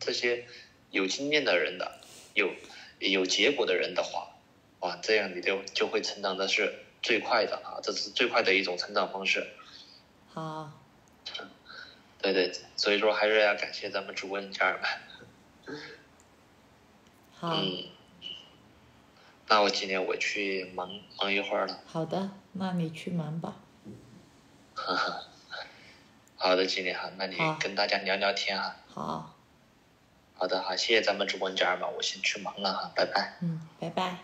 这些有经验的人的，有有结果的人的话，哇，这样你就就会成长的是最快的啊，这是最快的一种成长方式。好，对对，所以说还是要感谢咱们主播家人们。好，嗯，那我今天我去忙忙一会儿了。好的，那你去忙吧。哈哈，好的，今天哈，那你跟大家聊聊天哈。好，好的，好，谢谢咱们主播家人们，我先去忙了哈，拜拜。嗯，拜拜。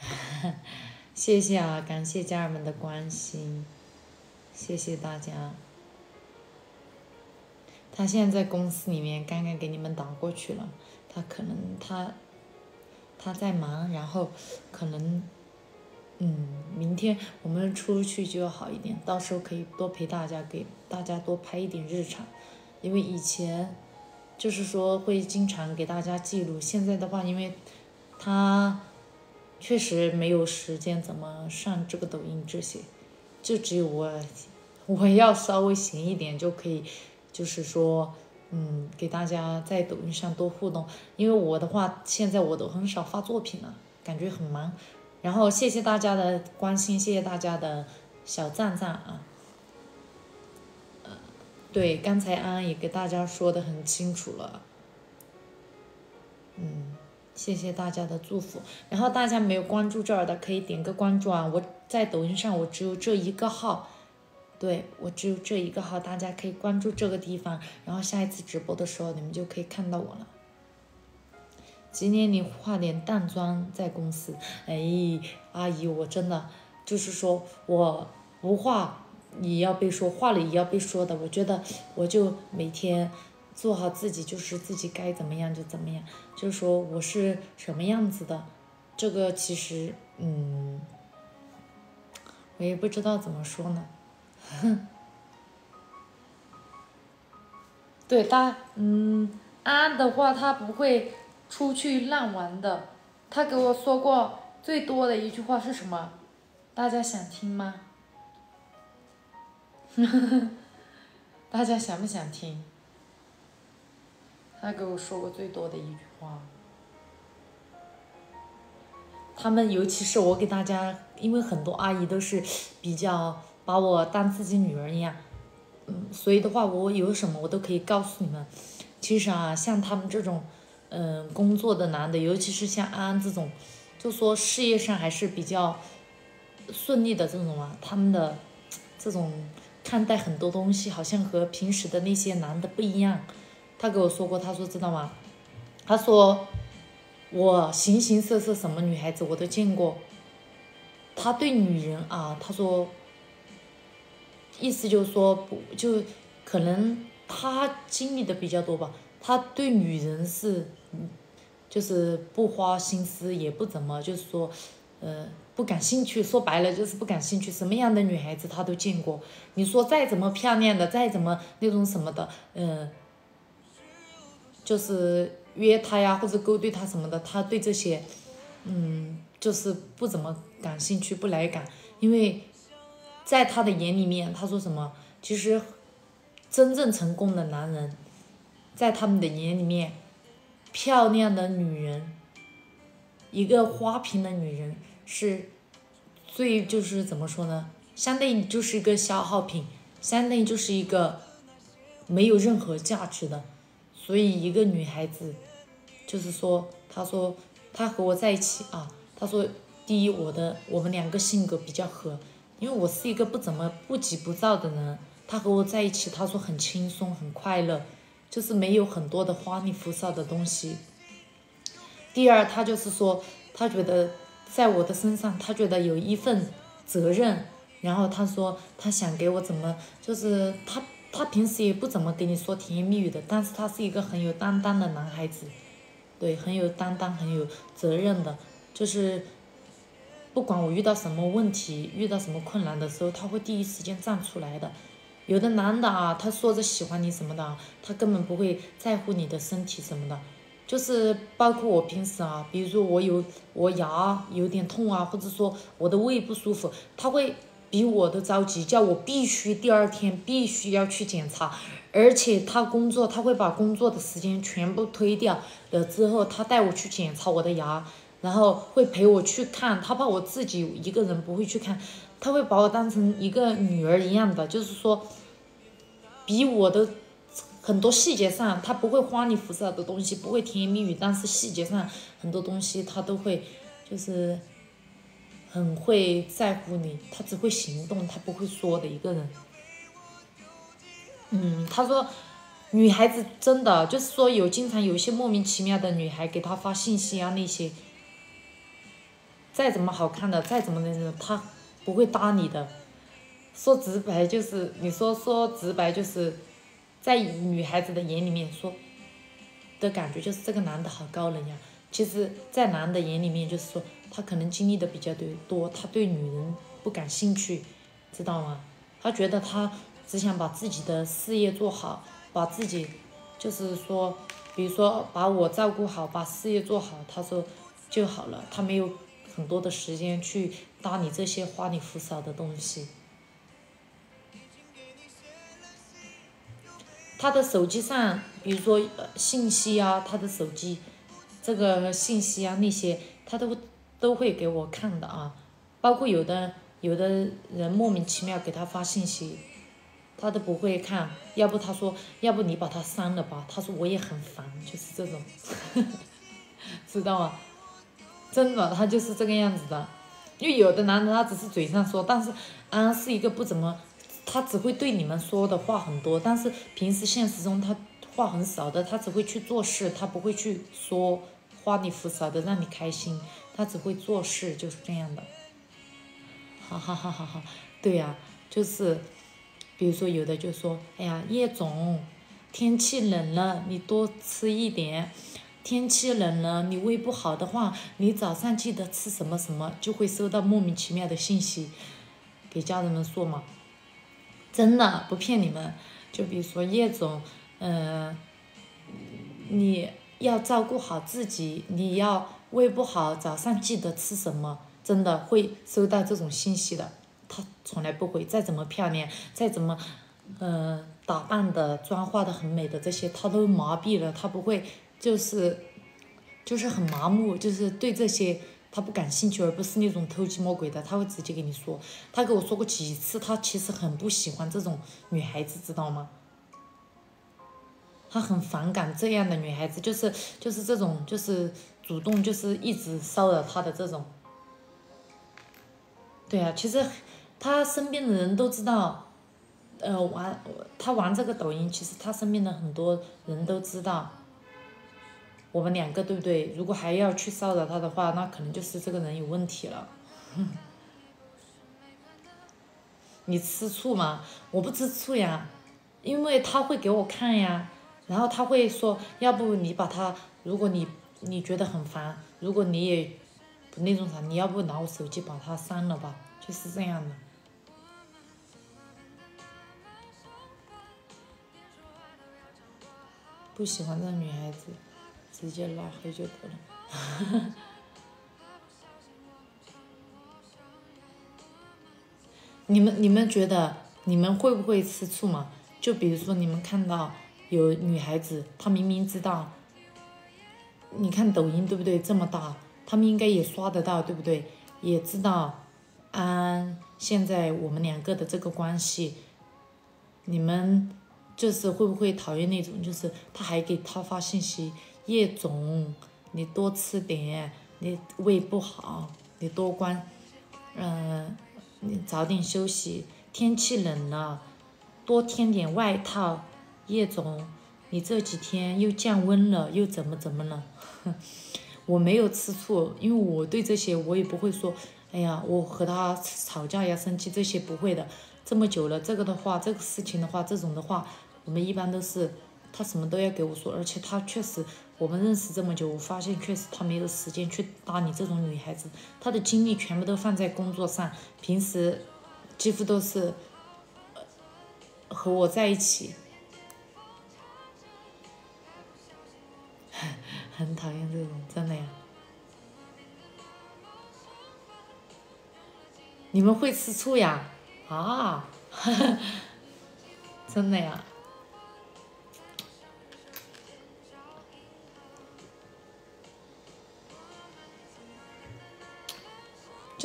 谢谢啊，感谢家人们的关心，谢谢大家。他现在在公司里面，刚刚给你们打过去了。他可能他他在忙，然后可能嗯，明天我们出去就要好一点，到时候可以多陪大家，给大家多拍一点日常，因为以前就是说会经常给大家记录，现在的话，因为他确实没有时间怎么上这个抖音这些，就只有我我要稍微闲一点就可以，就是说。嗯，给大家在抖音上多互动，因为我的话，现在我都很少发作品了，感觉很忙。然后谢谢大家的关心，谢谢大家的小赞赞啊。对，刚才安安也给大家说的很清楚了。嗯，谢谢大家的祝福。然后大家没有关注这儿的，可以点个关注啊！我在抖音上我只有这一个号。对我只有这一个号，大家可以关注这个地方，然后下一次直播的时候你们就可以看到我了。今天你化点淡妆在公司，哎，阿姨，我真的就是说我不化也要被说，化了也要被说的。我觉得我就每天做好自己，就是自己该怎么样就怎么样，就是说我是什么样子的，这个其实嗯，我也不知道怎么说呢。哼，对他，嗯，安安的话，他不会出去乱玩的。他给我说过最多的一句话是什么？大家想听吗？大家想不想听？他给我说过最多的一句话。他们尤其是我给大家，因为很多阿姨都是比较。把我当自己女儿一样，嗯，所以的话，我有什么我都可以告诉你们。其实啊，像他们这种，嗯，工作的男的，尤其是像安安这种，就说事业上还是比较顺利的这种啊，他们的 这种看待很多东西，好像和平时的那些男的不一样。他给我说过，他说知道吗？他说我形形色色什么女孩子我都见过。他对女人啊，他说。意思就是说，不就可能他经历的比较多吧，他对女人是，就是不花心思，也不怎么就是说，呃，不感兴趣。说白了就是不感兴趣，什么样的女孩子他都见过。你说再怎么漂亮的，再怎么那种什么的，嗯，就是约他呀或者勾兑他什么的，他对这些，嗯，就是不怎么感兴趣，不来感，因为。在他的眼里面，他说什么？其实，真正成功的男人，在他们的眼里面，漂亮的女人，一个花瓶的女人是最就是怎么说呢？相当于就是一个消耗品，相当于就是一个没有任何价值的。所以一个女孩子，就是说，他说他和我在一起啊，他说第一，我的我们两个性格比较合。因为我是一个不怎么不急不躁的人，他和我在一起，他说很轻松很快乐，就是没有很多的花里胡哨的东西。第二，他就是说，他觉得在我的身上，他觉得有一份责任，然后他说他想给我怎么，就是他他平时也不怎么给你说甜言蜜语的，但是他是一个很有担当的男孩子，对，很有担当很有责任的，就是。不管我遇到什么问题，遇到什么困难的时候，他会第一时间站出来的。有的男的啊，他说着喜欢你什么的，他根本不会在乎你的身体什么的。就是包括我平时啊，比如说我有我牙有点痛啊，或者说我的胃不舒服，他会比我都着急，叫我必须第二天必须要去检查，而且他工作他会把工作的时间全部推掉了之后，他带我去检查我的牙，然后会陪我去看，他怕我自己一个人不会去看，他会把我当成一个女儿一样的，就是说，比我的很多细节上，他不会花里胡哨的东西，不会甜言蜜语，但是细节上很多东西他都会，就是。很会在乎你，他只会行动，他不会说的一个人。嗯，他说，女孩子真的就是说有经常有一些莫名其妙的女孩给他发信息啊那些，再怎么好看的，再怎么那种，他不会搭理的。说直白就是，你说说直白就是，在女孩子的眼里面说的感觉就是这个男的好高冷呀。其实，在男的眼里面就是说。他可能经历的比较多，他对女人不感兴趣，知道吗？他觉得他只想把自己的事业做好，把自己，就是说，比如说把我照顾好，把事业做好，他说就好了。他没有很多的时间去搭理这些花里胡哨的东西。他的手机上，比如说信息啊，他的手机这个信息啊那些，他都。都会给我看的啊，包括有的有的人莫名其妙给他发信息，他都不会看，要不他说，要不你把他删了吧，他说我也很烦，就是这种，知道吗？真的，他就是这个样子的，因为有的男人他只是嘴上说，但是安是一个不怎么，他只会对你们说的话很多，但是平时现实中他话很少的，他只会去做事，他不会去说花里胡哨的让你开心。他只会做事，就是这样的。哈哈哈哈哈，对呀，就是，比如说有的就说，哎呀，叶总，天气冷了，你多吃一点。天气冷了，你胃不好的话，你早上记得吃什么什么，就会收到莫名其妙的信息，给家人们说嘛。真的不骗你们，就比如说叶总，嗯，你要照顾好自己，你要。胃不好，早上记得吃什么？真的会收到这种信息的，他从来不会。再怎么漂亮，再怎么，嗯，打扮的、妆化的很美的这些，他都麻痹了。他不会，就是，就是很麻木，就是对这些他不感兴趣，而不是那种偷鸡摸狗的。他会直接跟你说。他跟我说过几次，他其实很不喜欢这种女孩子，知道吗？他很反感这样的女孩子，就是就是这种就是。主动就是一直骚扰他的这种，对啊，其实他身边的人都知道，呃，玩他玩这个抖音，其实他身边的很多人都知道，我们两个对不对？如果还要去骚扰他的话，那可能就是这个人有问题了。你吃醋吗？我不吃醋呀，因为他会给我看呀，然后他会说，要不你把他，如果你。你觉得很烦，如果你也不那种啥，你要不拿我手机把他删了吧，就是这样的。不喜欢这女孩子，直接拉黑就得了。你们你们觉得你们会不会吃醋嘛？就比如说你们看到有女孩子，她明明知道。你看抖音对不对？这么大，他们应该也刷得到，对不对？也知道安现在我们两个的这个关系，你们就是会不会讨厌那种？就是他还给他发信息，叶总，你多吃点，你胃不好，你多关，嗯，你早点休息，天气冷了，多添点外套，叶总。你这几天又降温了，又怎么怎么了？我没有吃醋，因为我对这些我也不会说，哎呀，我和他吵架呀、生气这些不会的。这么久了，这个的话，这个事情的话，这种的话，我们一般都是他什么都要给我说，而且他确实，我们认识这么久，我发现确实他没有时间去搭理这种女孩子，他的精力全部都放在工作上，平时几乎都是和我在一起。很讨厌这种，真的呀。你们会吃醋呀？啊，真的呀？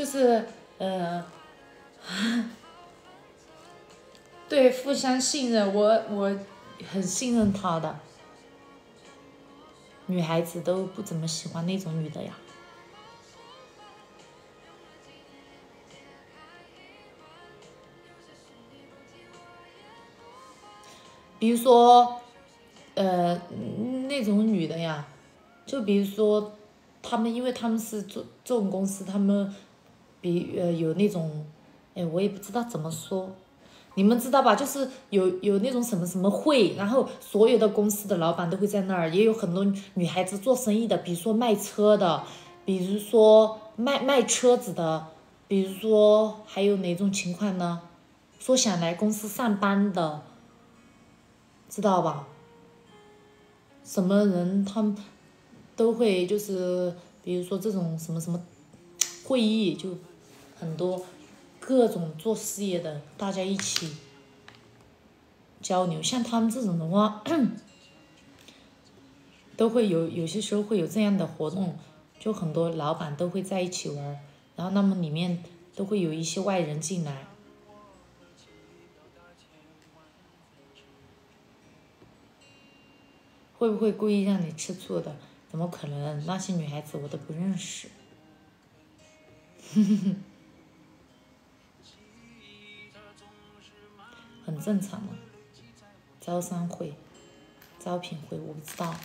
就是呃，对，互相信任，我我很信任他的。女孩子都不怎么喜欢那种女的呀。比如说，呃，那种女的呀，就比如说，他们因为他们是做这种公司，他们比呃有那种，哎，我也不知道怎么说，你们知道吧？就是有有那种什么什么会，然后所有的公司的老板都会在那儿，也有很多女孩子做生意的，比如说卖车的，比如说卖卖车子的，比如说还有哪种情况呢？说想来公司上班的。知道吧？什么人他们都会就是，比如说这种什么什么会议，就很多各种做事业的，大家一起交流。像他们这种的话，都会有有些时候会有这样的活动，就很多老板都会在一起玩，然后那么里面都会有一些外人进来。会不会故意让你吃醋的？怎么可能？那些女孩子我都不认识。哼哼哼正常嘛。招商会、招聘会，我不知道。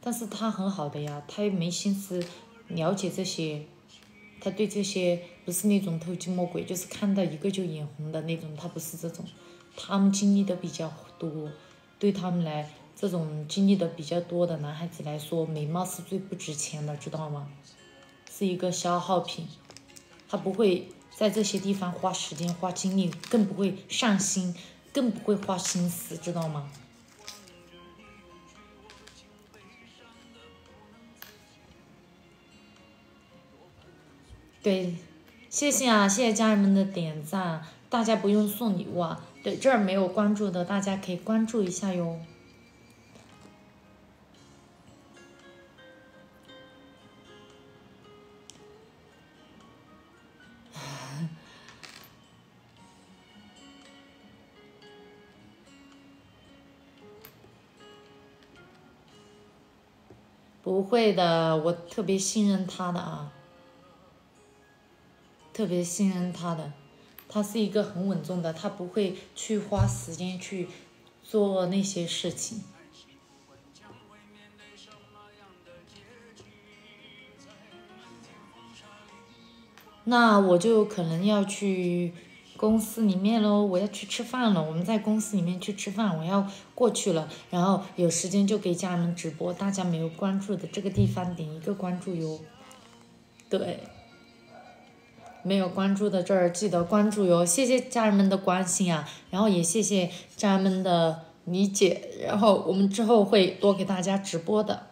但是他很好的呀，他也没心思了解这些，他对这些不是那种偷鸡摸鬼，就是看到一个就眼红的那种，他不是这种。他们经历的比较多，对他们来，这种经历的比较多的男孩子来说，美貌是最不值钱的，知道吗？是一个消耗品，他不会在这些地方花时间、花精力，更不会上心，更不会花心思，知道吗？对，谢谢啊，谢谢家人们的点赞，大家不用送礼物啊。对这儿没有关注的，大家可以关注一下哟。不会的，我特别信任他的啊，特别信任他的。他是一个很稳重的，他不会去花时间去做那些事情。那我就可能要去公司里面喽，我要去吃饭了。我们在公司里面去吃饭，我要过去了。然后有时间就给家人们直播，大家没有关注的这个地方点一个关注哟。对。没有关注的这儿记得关注哟，谢谢家人们的关心啊，然后也谢谢家人们的理解，然后我们之后会多给大家直播的。